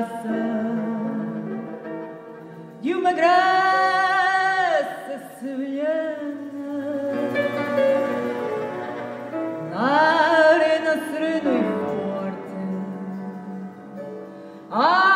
coração de uma graça semelhante na arena serena e forte. Ah,